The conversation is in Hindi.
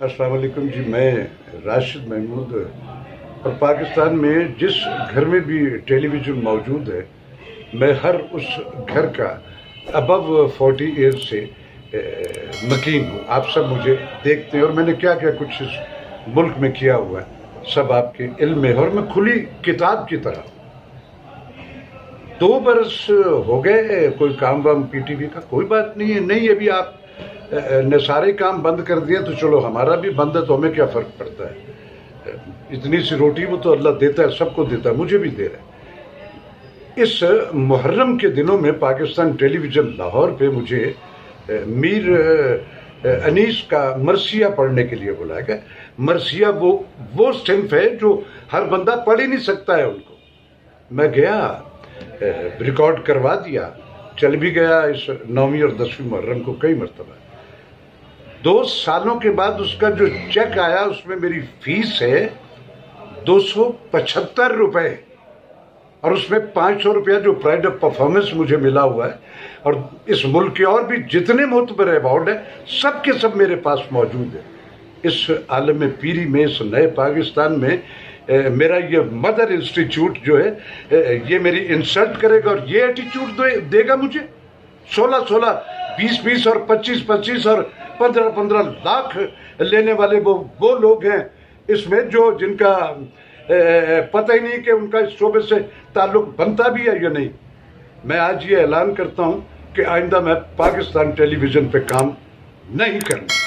अस्सलाम वालेकुम जी, मैं राशिद महमूद। और पाकिस्तान में जिस घर में भी टेलीविज़न मौजूद है, मैं हर उस घर का अबव फोर्टी ईयर से मकीन हूँ। आप सब मुझे देखते हैं और मैंने क्या क्या कुछ इस मुल्क में किया हुआ है, सब आपके इल्म में और मैं खुली किताब की तरह। दो बरस हो गए, कोई काम वाम पीटीवी का, कोई बात नहीं है। नहीं, अभी आप ने सारे काम बंद कर दिए तो चलो हमारा भी बंद है तो हमें क्या फ़र्क पड़ता है? इतनी सी रोटी वो तो अल्लाह देता है, सबको देता है, मुझे भी दे रहा है। इस मुहर्रम के दिनों में पाकिस्तान टेलीविज़न लाहौर पे मुझे मीर अनीस का मरसिया पढ़ने के लिए बुलाया गया। मरसिया वो वो सिंफ है जो हर बंदा पढ़ ही नहीं सकता है उनको। मैं गया रिकॉर्ड करवा दिया, चल भी गया इस नौवीं और दसवीं मुहर्रम को कई मरतबा। दो सालों के बाद उसका जो चेक आया उसमें मेरी फ़ीस है दो सौ पचहत्तर रुपए। और उसमें पाँच सौ रुपया जो प्राइड ऑफ़ परफॉर्मेंस मुझे मिला हुआ है। और इस मुल्क के और भी जितने मोतबर अवार्ड है सब के सब मेरे पास मौजूद है। इस आलम पीरी में इस नए पाकिस्तान में ए, मेरा ये मदर इंस्टीट्यूट जो है ए, ये मेरी इंसल्ट करेगा और ये एटीट्यूड देगा मुझे। सोलह सोलह बीस बीस और पच्चीस पच्चीस और पंद्रह पंद्रह लाख लेने वाले वो वो लोग हैं। इसमें जो जिनका पता ही नहीं कि उनका इस शोबे से ताल्लुक बनता भी है या नहीं। मैं आज ये ऐलान करता हूँ कि आइंदा मैं पाकिस्तान टेलीविज़न पे काम नहीं करना